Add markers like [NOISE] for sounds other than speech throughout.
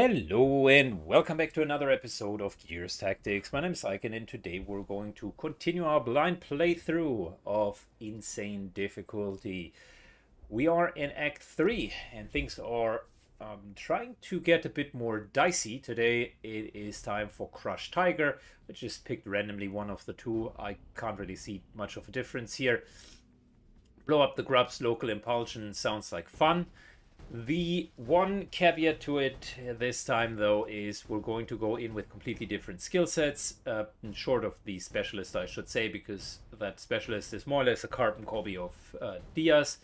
Hello and welcome back to another episode of Gears Tactics. My name is Ike and today we're going to continue our blind playthrough of Insane Difficulty. We are in Act 3 and things are um, trying to get a bit more dicey. Today it is time for Crush Tiger. I just picked randomly one of the two. I can't really see much of a difference here. Blow up the grubs, local emulsion sounds like fun. The one caveat to it this time, though, is we're going to go in with completely different skill sets, uh, short of the specialist, I should say, because that specialist is more or less a carbon copy of uh, Diaz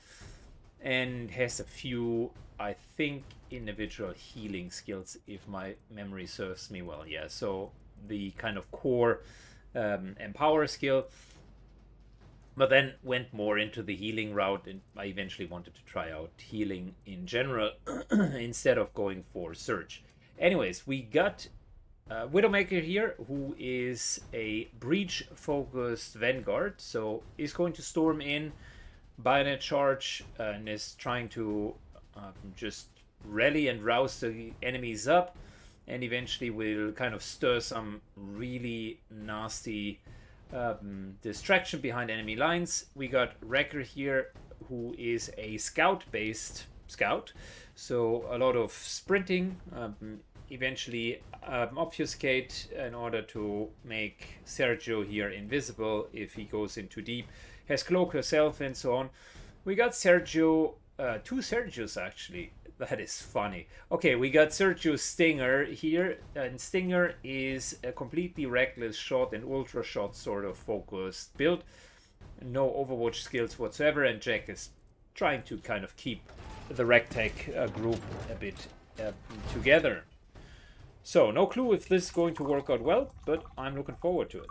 and has a few, I think, individual healing skills, if my memory serves me well. Yeah, so the kind of core um, empower skill but then went more into the healing route and i eventually wanted to try out healing in general [CLEARS THROAT] instead of going for search. Anyways we got uh, widowmaker here who is a breach focused vanguard so is going to storm in bayonet charge and is trying to um, just rally and rouse the enemies up and eventually will kind of stir some really nasty um, distraction behind enemy lines. We got Wrecker here, who is a scout-based scout, so a lot of sprinting. Um, eventually um, obfuscate in order to make Sergio here invisible if he goes in too deep. Has cloak herself and so on. We got Sergio, uh, two Sergios actually. That is funny. Okay, we got Sergio Stinger here, and Stinger is a completely reckless shot and ultra shot sort of focused build. No Overwatch skills whatsoever, and Jack is trying to kind of keep the Rectech uh, group a bit uh, together. So, no clue if this is going to work out well, but I'm looking forward to it.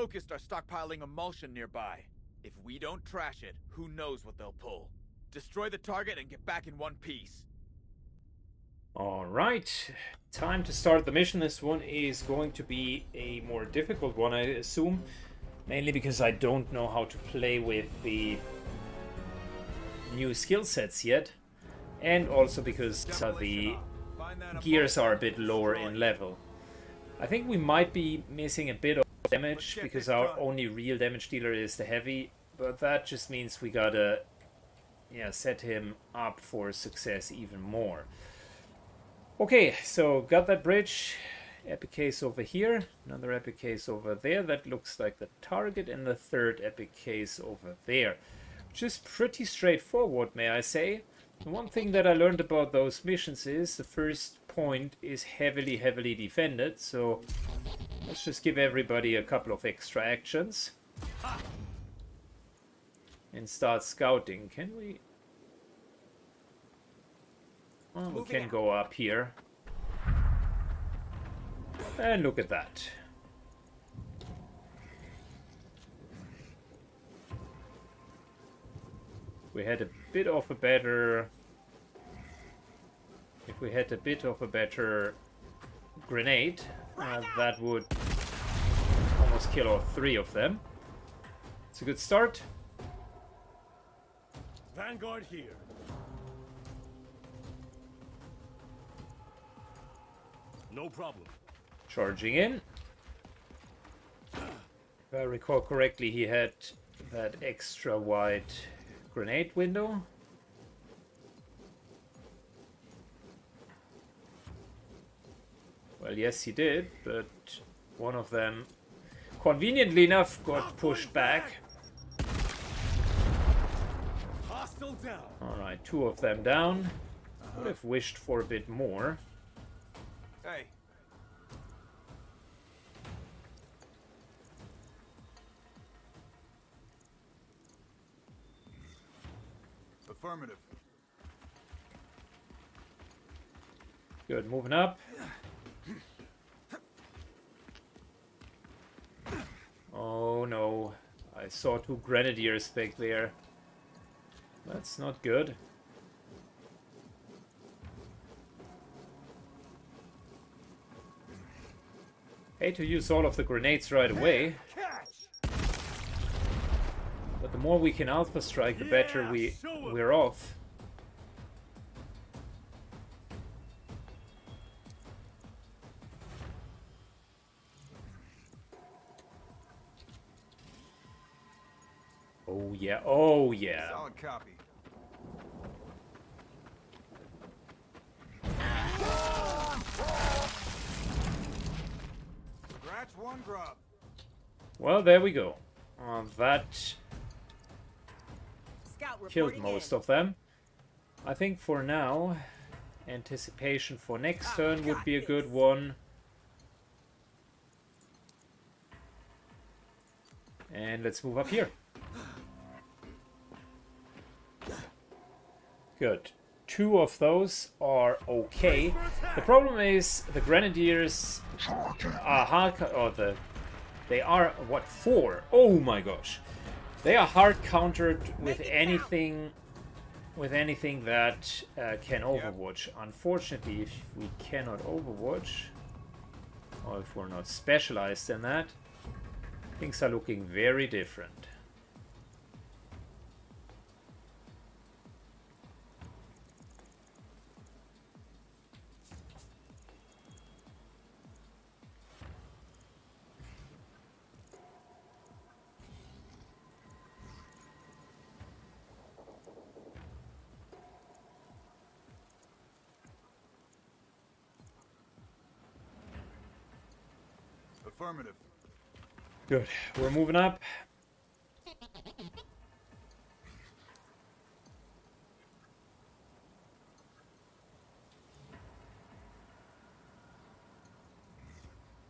Locusts are stockpiling emulsion nearby. If we don't trash it, who knows what they'll pull. Destroy the target and get back in one piece. Alright, time to start the mission. This one is going to be a more difficult one, I assume. Mainly because I don't know how to play with the new skill sets yet. And also because the gears are a bit lower in level. I think we might be missing a bit of damage because our only real damage dealer is the heavy, but that just means we gotta yeah, set him up for success even more. Okay, so got that bridge. Epic case over here, another epic case over there. That looks like the target, and the third epic case over there. Which is pretty straightforward, may I say. The one thing that I learned about those missions is the first point is heavily, heavily defended, so Let's just give everybody a couple of extra actions. And start scouting. Can we... Well, we can go up here. And look at that. We had a bit of a better... If we had a bit of a better grenade, uh, that would almost kill all three of them. It's a good start. Vanguard here. No problem. Charging in. If I recall correctly, he had that extra wide grenade window. Well, yes, he did, but one of them, conveniently enough, got pushed back. Alright, two of them down. Would have wished for a bit more. Hey. Affirmative. Good, moving up. Oh no, I saw two grenadiers back there. That's not good. Hate to use all of the grenades right away. But the more we can alpha strike, the better we we're off. Oh yeah, oh yeah. Solid copy. Scratch one grub. Well, there we go. Uh, that Scout killed most in. of them. I think for now, anticipation for next turn would be a good one. And let's move up here. Good. Two of those are okay. The problem is the grenadiers are hard, or the they are what four? Oh my gosh, they are hard countered with Make it count. anything, with anything that uh, can Overwatch. Unfortunately, if we cannot Overwatch, or if we're not specialized in that, things are looking very different. Affirmative. Good. We're moving up.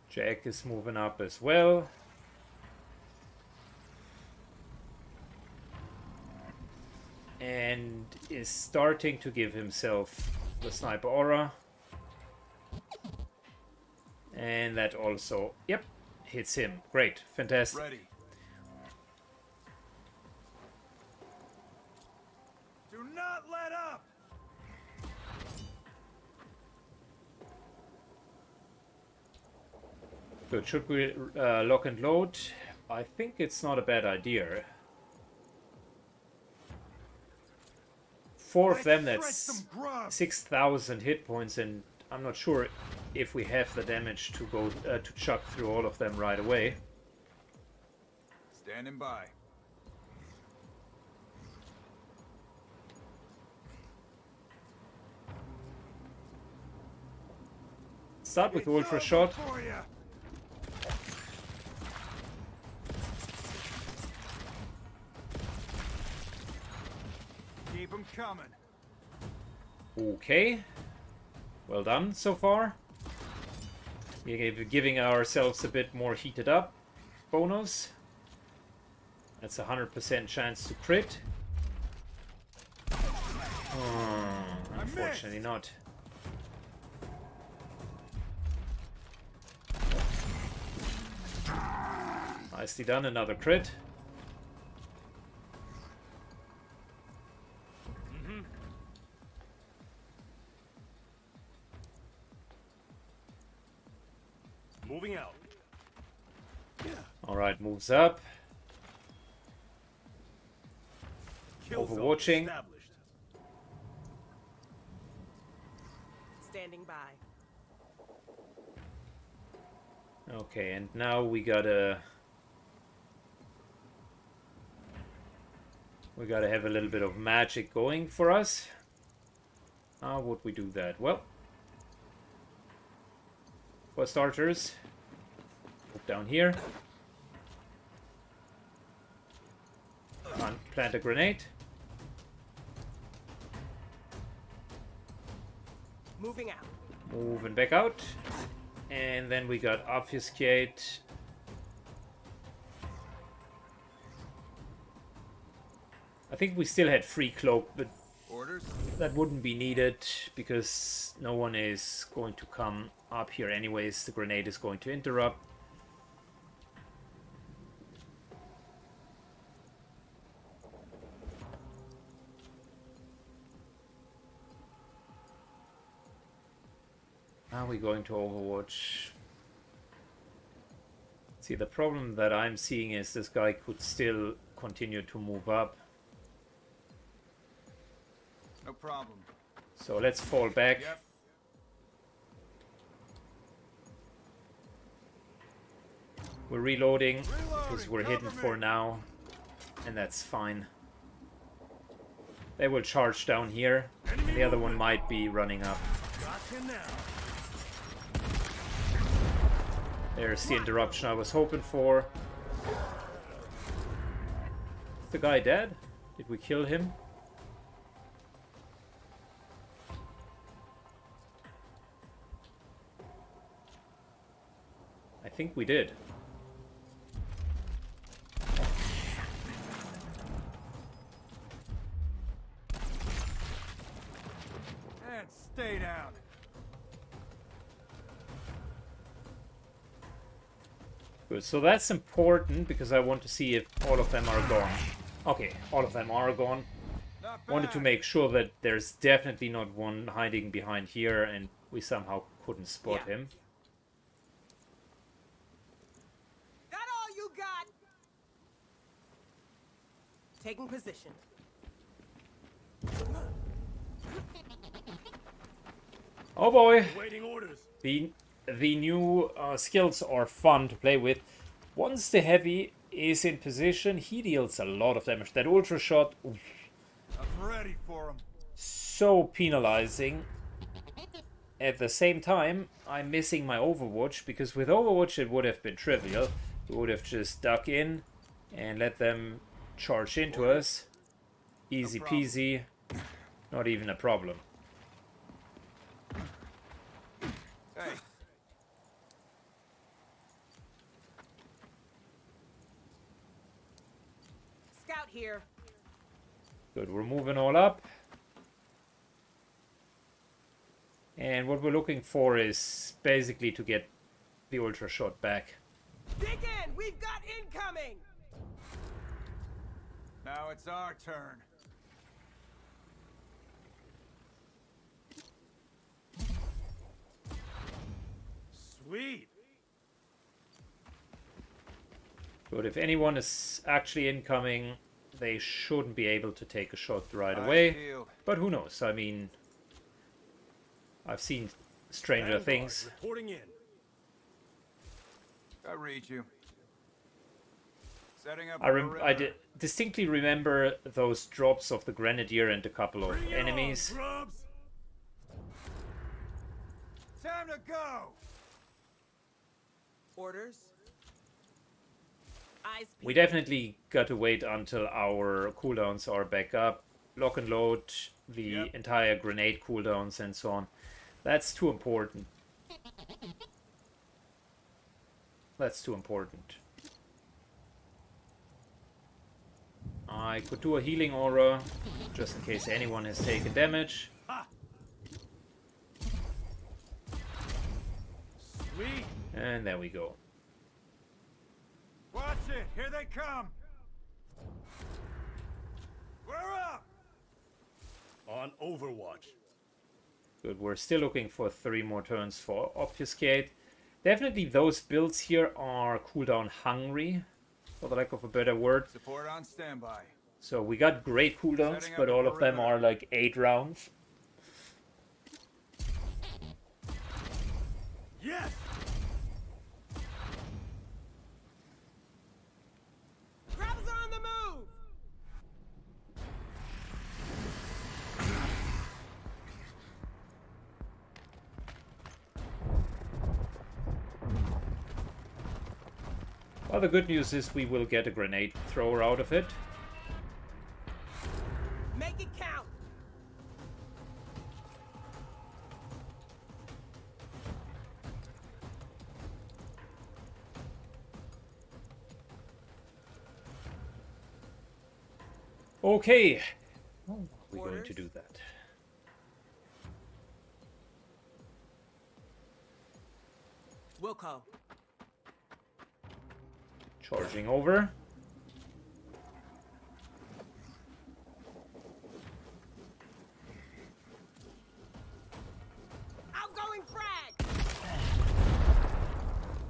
Jack is moving up as well. And is starting to give himself the sniper aura. And that also, yep, hits him. Great, fantastic. Ready. Do not let up. Good. Should we uh, lock and load? I think it's not a bad idea. Four of them, that's shred some 6,000 hit points, and I'm not sure if we have the damage to go uh, to chuck through all of them right away. Standing by. Start with It's Ultra Shot. Keep 'em coming. Okay. Well done so far. Giving ourselves a bit more heated up bonus. That's a 100% chance to crit. Oh, unfortunately not. Nicely done, another crit. Alright, moves up. Overwatching. Standing by. Okay, and now we gotta... We gotta have a little bit of magic going for us. How would we do that? Well... For starters... Move down here. Plant- Plant a grenade. Moving out. Moving back out. And then we got obfuscate. I think we still had free cloak, but Orders. that wouldn't be needed because no one is going to come up here anyways. The grenade is going to interrupt. Are we going to Overwatch? See, the problem that I'm seeing is this guy could still continue to move up. No problem. So let's fall back. Yep. We're reloading because we're hidden for now. And that's fine. They will charge down here. And the other one might be running up. Got him now. There's the interruption I was hoping for. Is the guy dead? Did we kill him? I think we did. Good, so that's important because I want to see if all of them are gone. Okay, all of them are gone. Wanted to make sure that there's definitely not one hiding behind here and we somehow couldn't spot Yeah. him. That all you got? Taking position. Oh boy! Waiting orders. The the new uh, skills are fun to play with. Once the heavy is in position, he deals a lot of damage. That ultra shot, oof, I'm ready for him. so penalizing. At the same time, I'm missing my Overwatch because with Overwatch it would have been trivial. We would have just duck in and let them charge into us. Easy peasy. Not even a problem. Hey. Scout here. Good, we're moving all up. And what we're looking for is basically to get the ultra shot back. Dig in! We've got incoming! Now it's our turn. Sweet. But if anyone is actually incoming, they shouldn't be able to take a shot right away. But who knows? I mean, I've seen stranger Vanguard things. Reporting in. I read you. Setting up I, rem- I distinctly remember those drops of the grenadier and a couple of Bring it on, enemies. Time to go. Orders. Eyes We definitely got to wait until our cooldowns are back up. Lock and load the Yep. entire grenade cooldowns and so on. That's too important. That's too important. I could do a healing aura, just in case anyone has taken damage. Sweet. And there we go. Watch it. Here they come. We're up. On Overwatch. Good, we're still looking for three more turns for Obfuscate. Definitely those builds here are cooldown hungry, for the lack of a better word. Support on standby. So we got great cooldowns, Setting but all of them are like 8 rounds. Yes. Grubs are on the move! Well, the good news is we will get a grenade thrower out of it. Make it count! Okay. Over.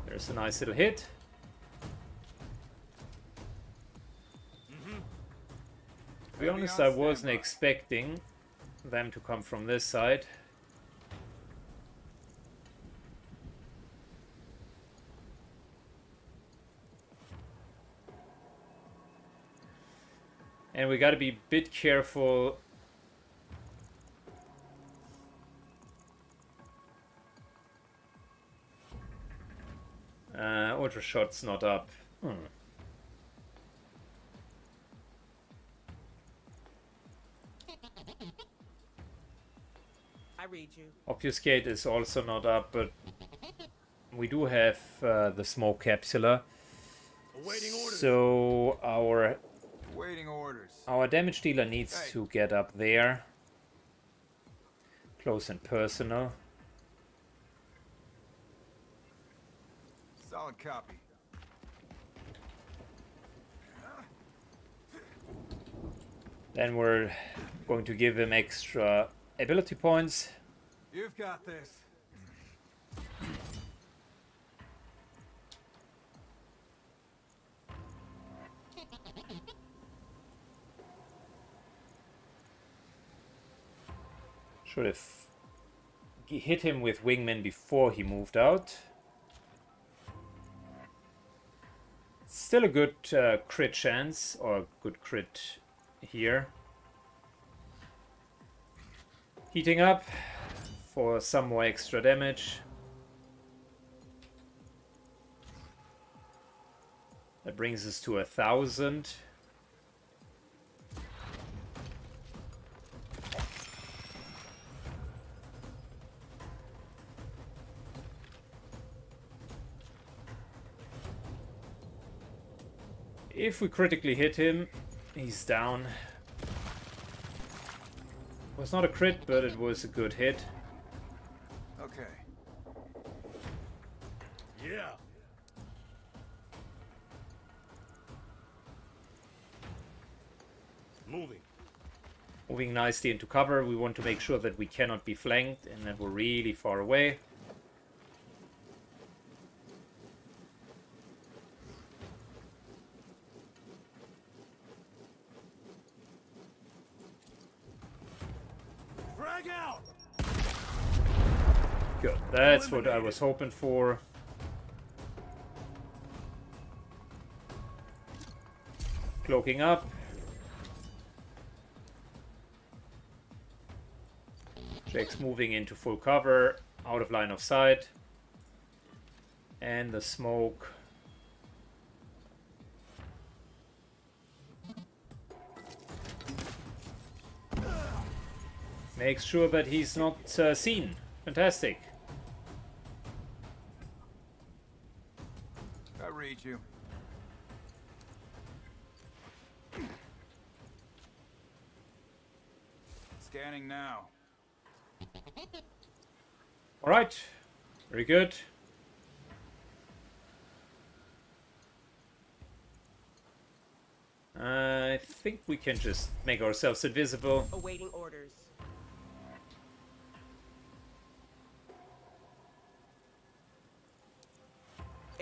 There's a nice little hit. To be honest, I wasn't expecting them to come from this side. And we gotta be a bit careful. Uh, Ultra Shot's not up. Hmm. I read you. Obfuscate is also not up, but we do have uh, the smoke capsula. So our Waiting orders. Our damage dealer needs Hey. to get up there. Close and personal. Solid copy. Then we're going to give him extra ability points. You've got this. Should have hit him with wingman before he moved out. Still a good uh, crit chance, or good crit here. Heating up for some more extra damage. That brings us to a thousand. If we critically hit him, he's down. Was not a crit, but it was a good hit. Okay. Yeah. Moving. Moving nicely into cover, we want to make sure that we cannot be flanked and that we're really far away. Frag out. Good, that's what I was hoping for. Cloaking up. Jake's moving into full cover, out of line of sight. And the smoke. Makes sure that he's not uh, seen. Fantastic. I read you. Scanning now. [LAUGHS] All right, very good. I think we can just make ourselves invisible. Awaiting orders.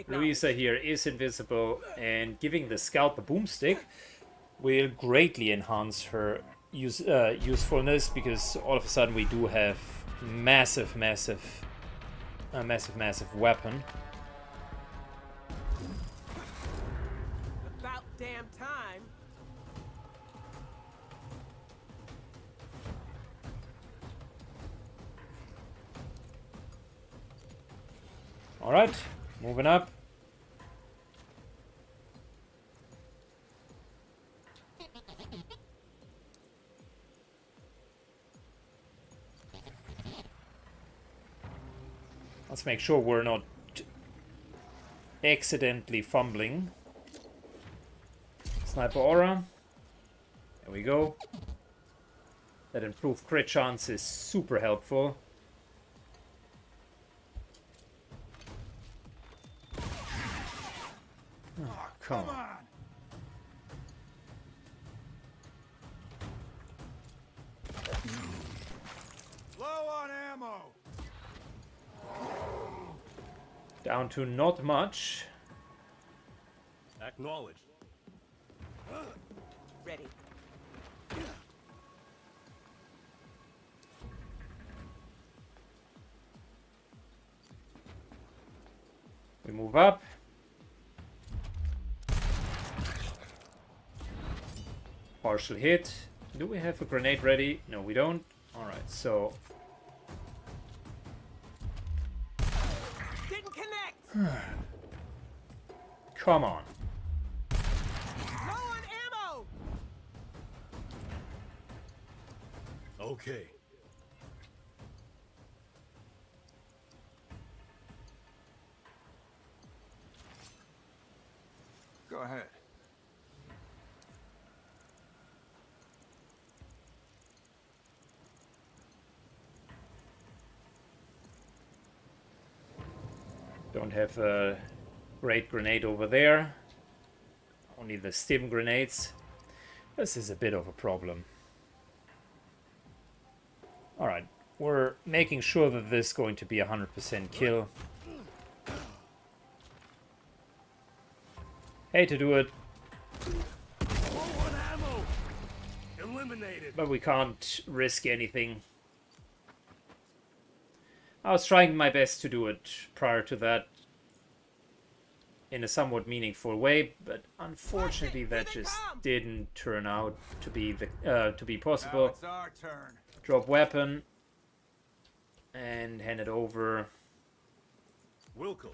Louisa here is invisible, and giving the scout the boomstick will greatly enhance her use, uh, usefulness because all of a sudden we do have massive, massive, a massive, massive weapon. About damn time. All right, moving up. Make sure we're not accidentally fumbling. Sniper aura. There we go. That improved crit chance is super helpful. to not much. Acknowledge. Ready. We move up. Partial hit. Do we have a grenade ready? No, we don't. Alright, so [SIGHS] Come on. Low on ammo. Okay. Go ahead. Don't have a great grenade over there. Only the stim grenades. This is a bit of a problem. Alright, we're making sure that this is going to be a 100% kill. Hate to do it, Low ammo. Eliminated. but we can't risk anything. I was trying my best to do it prior to that in a somewhat meaningful way, but unfortunately that just didn't turn out to be the uh, to be possible. it's our turn. Drop weapon and hand it over. Wilco.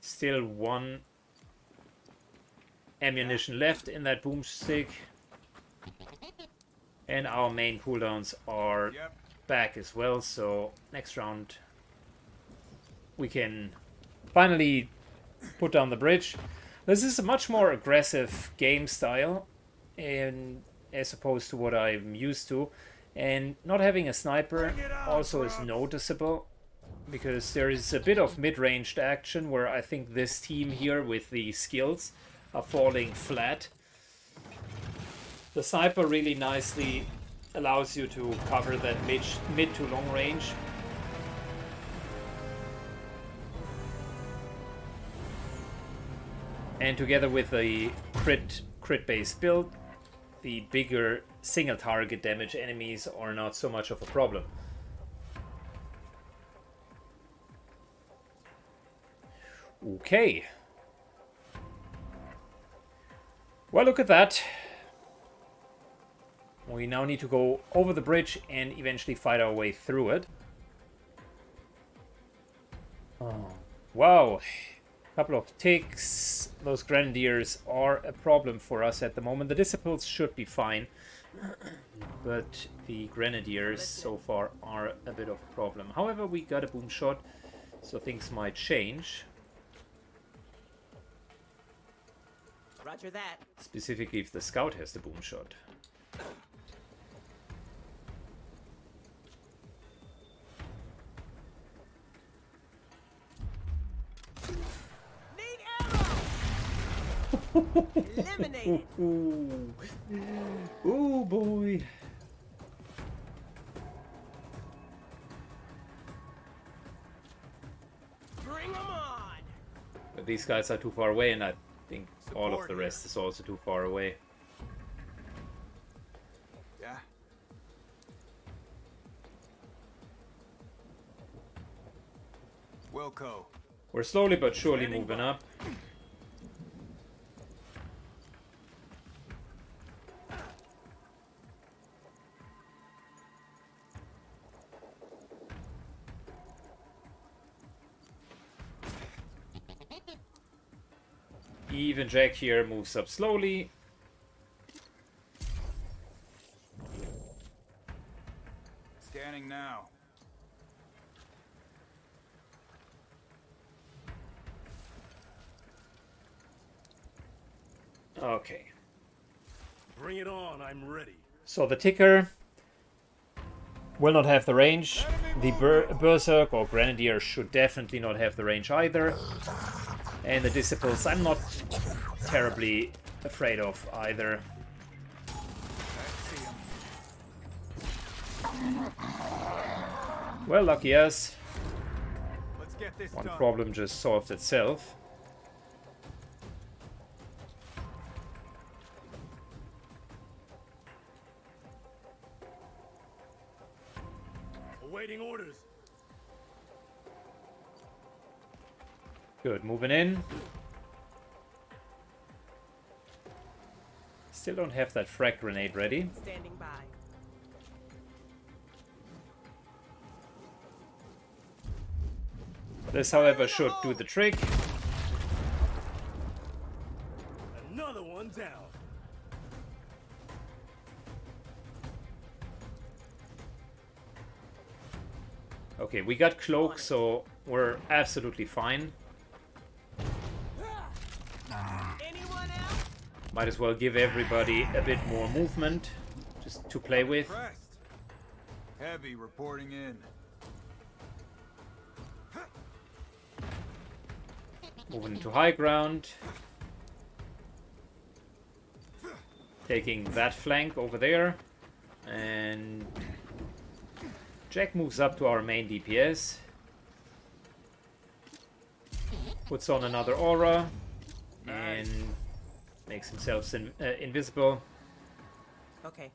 Still one ammunition left in that boomstick. And our main cooldowns are Yep. back as well, so next round we can finally put down the bridge. This is a much more aggressive game style in, as opposed to what I'm used to. And not having a sniper on, also is noticeable because there is a bit of mid-ranged action where I think this team here with the skills are falling flat. The sniper really nicely allows you to cover that mid, mid to long range. And together with the crit crit based build, the bigger single target damage enemies are not so much of a problem. Okay. Well, look at that. We now need to go over the bridge and eventually fight our way through it. Oh, wow. Couple of ticks. Those grenadiers are a problem for us at the moment. The disciples should be fine. but the grenadiers so far are a bit of a problem. However, we got a boom shot, so things might change. Roger that. Specifically if the scout has the boom shot. Eliminated. Ooh. [LAUGHS] Ooh boy. Bring 'em on. But these guys are too far away and I think all of the here. rest is also too far away. Yeah. Wilco. We're slowly but surely moving up. Even Jack here moves up slowly. Scanning now. Okay. Bring it on. I'm ready. So the ticker will not have the range. The Ber Berserk or Grenadier should definitely not have the range either. And the Disciples I'm not terribly afraid of either. Let's see 'em. Well, lucky us. Let's get this One done. problem just solved itself. Awaiting orders. Good, moving in. Still don't have that frag grenade ready. Standing by. This, however, should do the trick. Another one down. Okay, we got cloak, so we're absolutely fine. Might as well give everybody a bit more movement just to play with. Heavy reporting in. Moving to high ground. Taking that flank over there. And Jack moves up to our main DPS. Puts on another aura. And makes himself in, uh, invisible. Okay.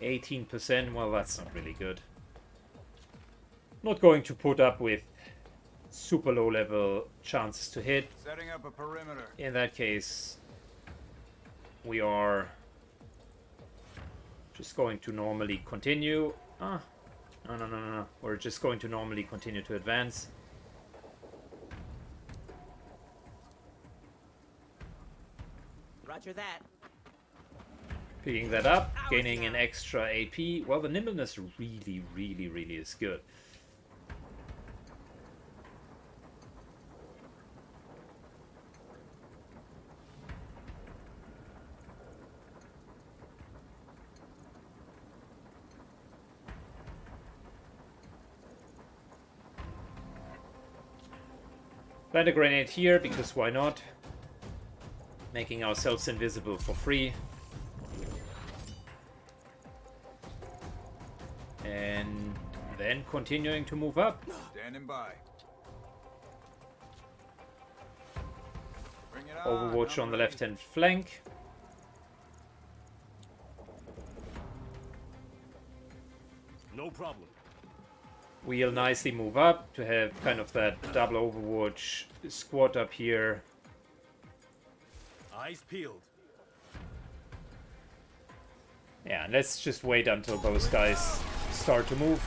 Eighteen percent. Well, that's not really good. Not going to put up with super low level chances to hit. Setting up a perimeter. In that case, we are just going to normally continue. Ah, no, no, no, no, no. We're just going to normally continue to advance. Roger that. Picking that up, gaining an extra AP. Well, the nimbleness really, really, really is good. Plant a grenade here, because why not? Making ourselves invisible for free. And then continuing to move up. Standing by. Bring it on. Overwatch on the left hand flank. No problem. We'll nicely move up to have kind of that double Overwatch squad up here. Eyes peeled. Yeah, let's just wait until those guys start to move.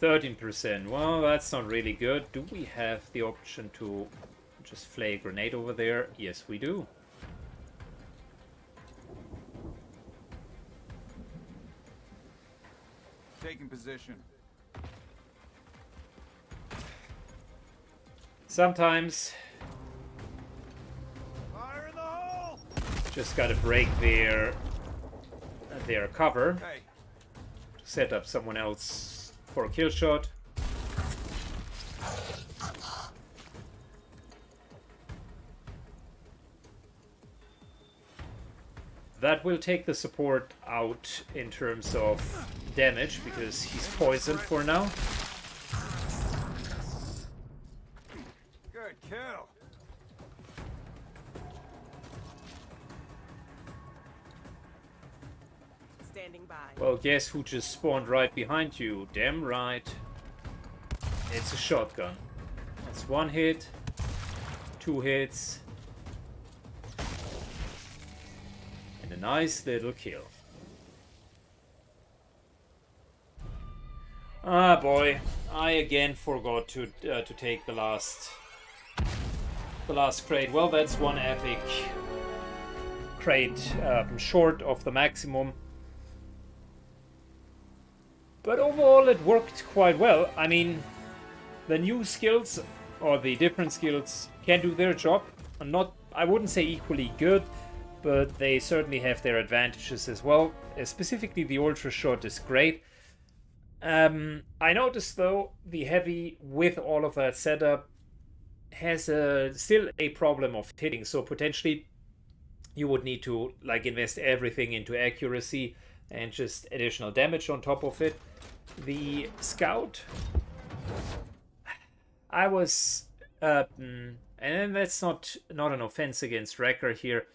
13%. Well, that's not really good. Do we have the option to just flay a grenade over there? Yes, we do. Taking position. Sometimes Fire in the hole! just gotta break their their cover. Set up someone else for a kill shot. That will take the support out in terms of damage because he's poisoned for now. good kill. Standing by. Well, guess who just spawned right behind you? Damn right. It's a shotgun. That's one hit, two hits, and a nice little kill. Ah boy, I again forgot to uh, to take the last the last crate. Well, that's one epic crate um, short of the maximum. But overall, it worked quite well. I mean, the new skills or the different skills can do their job. Not, I wouldn't say equally good, but they certainly have their advantages as well. Uh, specifically, the ultra shot is great. Um, I noticed though the heavy with all of that setup has a still a problem of hitting. So potentially you would need to like invest everything into accuracy and just additional damage on top of it. The scout, I was, uh, mm, and that's not not an offense against Wrecker here.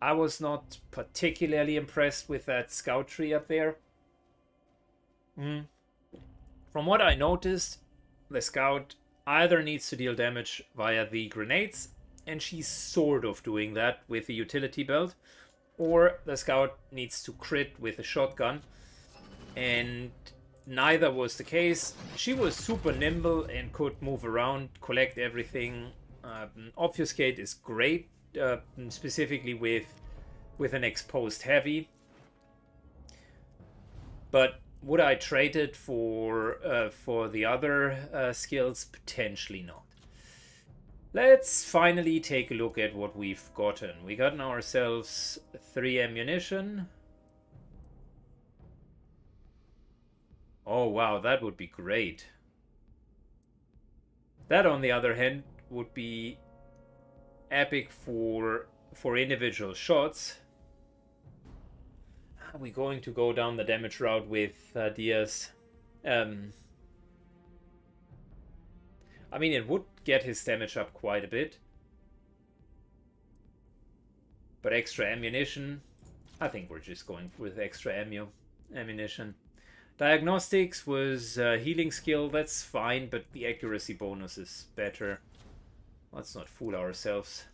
I was not particularly impressed with that scout tree up there. Mm. From what I noticed, the scout either needs to deal damage via the grenades, and she's sort of doing that with the utility belt, or the scout needs to crit with a shotgun, and neither was the case. She was super nimble and could move around, collect everything. Um, obfuscate is great, uh, specifically with with an exposed heavy. But would I trade it for uh, for the other uh, skills? Potentially not. Let's finally take a look at what we've gotten. We gotten ourselves three ammunition. Oh wow, that would be great. That on the other hand would be epic for for individual shots. Are we going to go down the damage route with uh, Diaz? Um, I mean, it would get his damage up quite a bit. But extra ammunition, I think we're just going with extra ammo, ammunition. Diagnostics was uh, healing skill, that's fine, but the accuracy bonus is better. Let's not fool ourselves.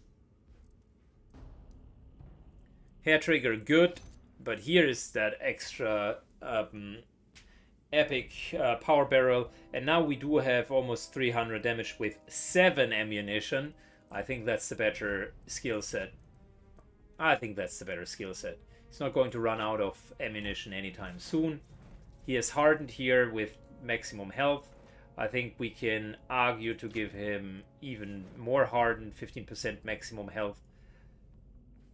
Hair trigger, good, but here is that extra um, epic uh, power barrel, and now we do have almost 300 damage with 7 ammunition. I think that's the better skill set. I think that's the better skill set. It's not going to run out of ammunition anytime soon. He is hardened here with maximum health. I think we can argue to give him even more hardened, 15% maximum health.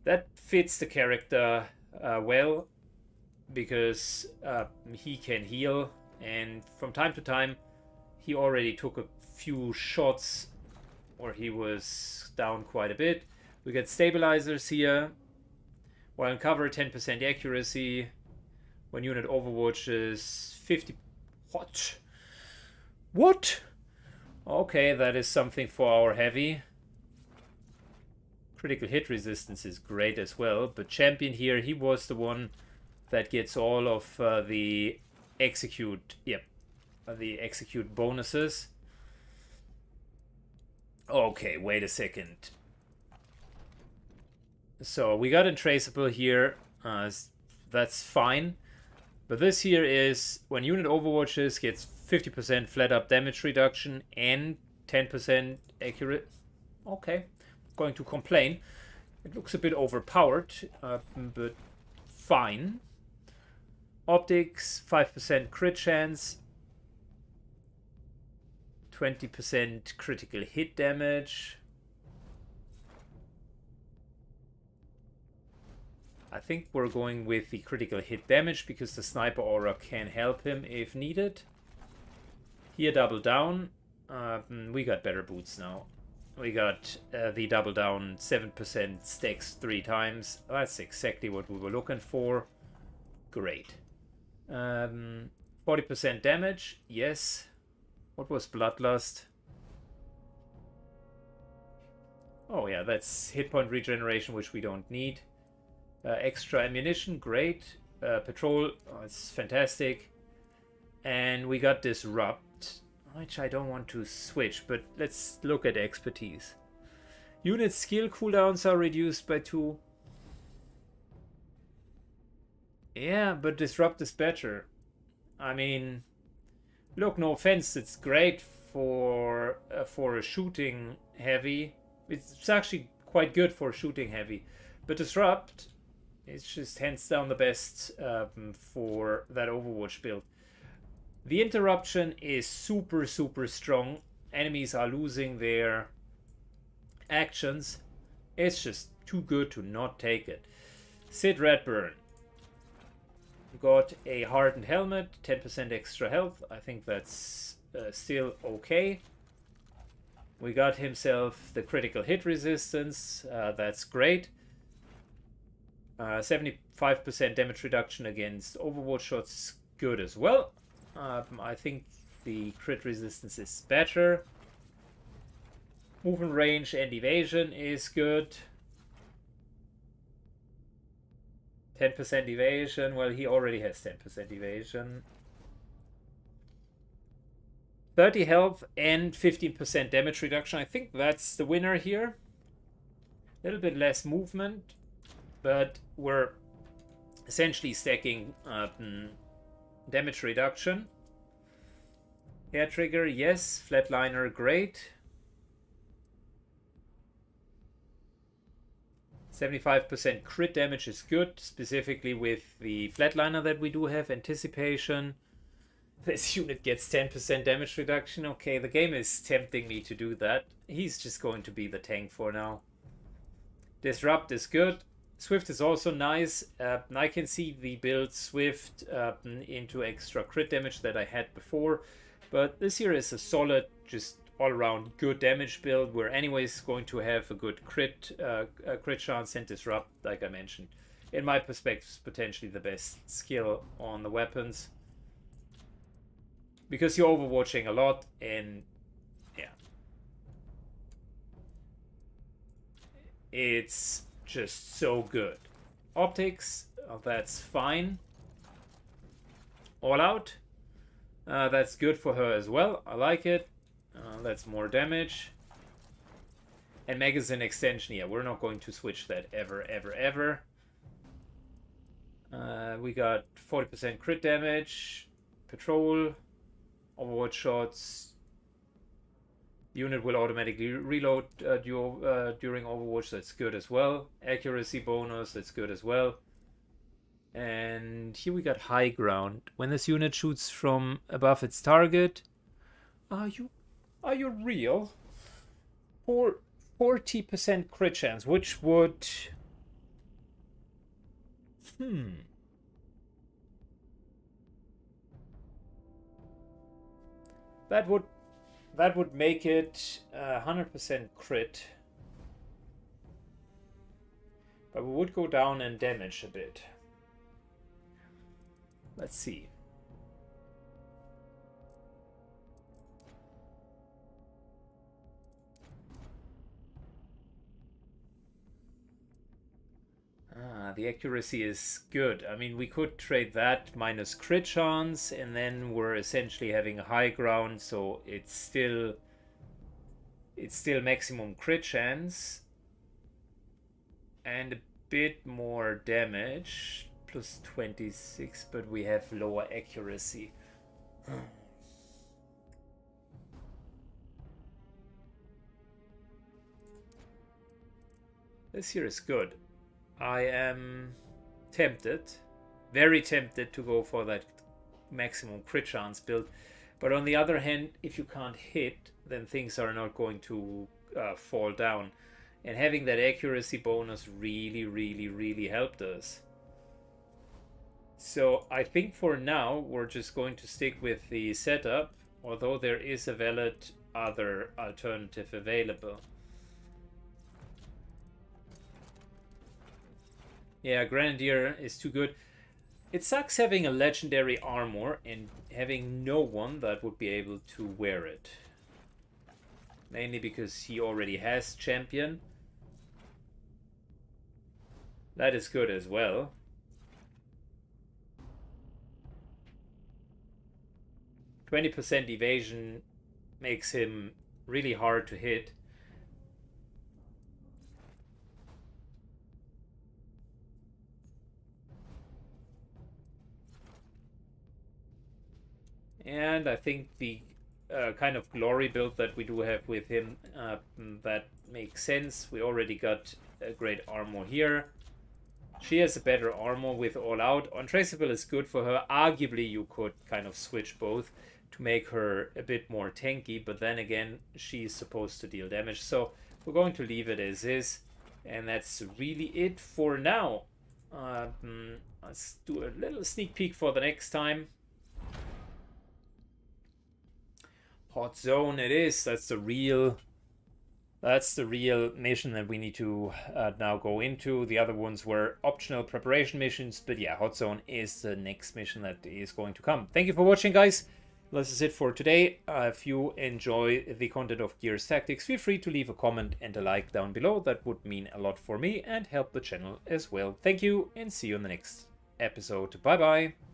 That fits the character uh, well because uh, he can heal and from time to time he already took a few shots or he was down quite a bit. We get stabilizers here. While in cover, 10% accuracy. When unit overwatch is 50... What? What? Okay, that is something for our heavy. Critical hit resistance is great as well, but champion here, he was the one that gets all of uh, the execute, yep, uh, the execute bonuses. Okay, wait a second. So we got untraceable here, uh, that's fine. But this here is when unit overwatches gets 50% flat up damage reduction and 10% accurate. Okay, going to complain. It looks a bit overpowered, uh, but fine. Optics, 5% crit chance, 20% critical hit damage. I think we're going with the critical hit damage because the sniper aura can help him if needed. Here, double down. Uh, we got better boots now. We got uh, the double down 7% stacks three times. That's exactly what we were looking for. Great. 40% um, damage, yes. What was Bloodlust? Oh yeah, that's hit point regeneration, which we don't need. Uh, extra ammunition, great. Uh, patrol, oh, it's fantastic. And we got Disrupt, which I don't want to switch, but let's look at expertise. Unit skill cooldowns are reduced by 2. Yeah, but Disrupt is better. I mean, look, no offense, it's great for uh, for a shooting heavy. It's actually quite good for shooting heavy. But Disrupt it's just hands down the best um, for that Overwatch build. The interruption is super, super strong. Enemies are losing their actions. It's just too good to not take it. Sid Redburn. got a hardened helmet, 10% extra health. I think that's uh, still okay. We got himself the critical hit resistance. Uh, that's great. 75% uh, damage reduction against Overwatch shots is good as well. Um, I think the crit resistance is better. Movement range and evasion is good. 10% evasion. Well, he already has 10% evasion. 30 health and 15% damage reduction. I think that's the winner here. A little bit less movement, but we're essentially stacking uh, damage reduction. Air trigger, yes. Flatliner, great. 75% crit damage is good, specifically with the flatliner that we do have, anticipation. [LAUGHS] This unit gets 10% damage reduction. Okay, the game is tempting me to do that. He's just going to be the tank for now. Disrupt is good. Swift is also nice. Uh, I can see the build Swift uh, into extra crit damage that I had before. But this here is a solid, just all-around good damage build. We're anyways going to have a good crit, uh, a crit chance and disrupt, like I mentioned. In my perspective, potentially the best skill on the weapons because you're overwatching a lot and yeah it's just so good. Optics uh, that's fine. All out. Uh, that's good for her as well. I like it. Uh, that's more damage. And magazine extension yeah we're not going to switch that ever ever ever. Uh, we got 40% crit damage patrol Overwatch shots. Unit will automatically reload uh, uh, during Overwatch, that's good as well. Accuracy bonus, that's good as well. And here we got high ground. When this unit shoots from above its target, are you are you real? For 40% crit chance, which would hmm That would that would make it 100% uh, crit. But we would go down in damage a bit. Let's see. Ah, the accuracy is good. I mean, we could trade that minus crit chance, and then we're essentially having high ground, so it's still it's still maximum crit chance and a bit more damage plus 26 but we have lower accuracy [SIGHS] this here is good I am tempted, very tempted to go for that maximum crit chance build. But on the other hand, if you can't hit, then things are not going to uh, fall down. And having that accuracy bonus really, really, really helped us. So I think for now, we're just going to stick with the setup, although there is a valid other alternative available. Yeah, Grenadier is too good. It sucks having a legendary armor and having no one that would be able to wear it. Mainly because he already has champion. That is good as well. Twenty percent evasion makes him really hard to hit. And I think the uh, kind of glory build that we do have with him, uh, that makes sense. We already got a great armor here. She has a better armor with All Out. Untraceable is good for her. Arguably, you could kind of switch both to make her a bit more tanky, but then again, she's supposed to deal damage. So we're going to leave it as is. And that's really it for now. Um, let's do a little sneak peek for the next time. Hot zone it is. That's the real that's the real mission that we need to uh, now go into. The other ones were optional preparation missions, but yeah, Hot Zone is the next mission that is going to come. Thank you for watching, guys. This is it for today. Uh, if you enjoy the content of Gears Tactics, feel free to leave a comment and a like down below. That would mean a lot for me and help the channel as well. Thank you and see you in the next episode. Bye bye.